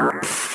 you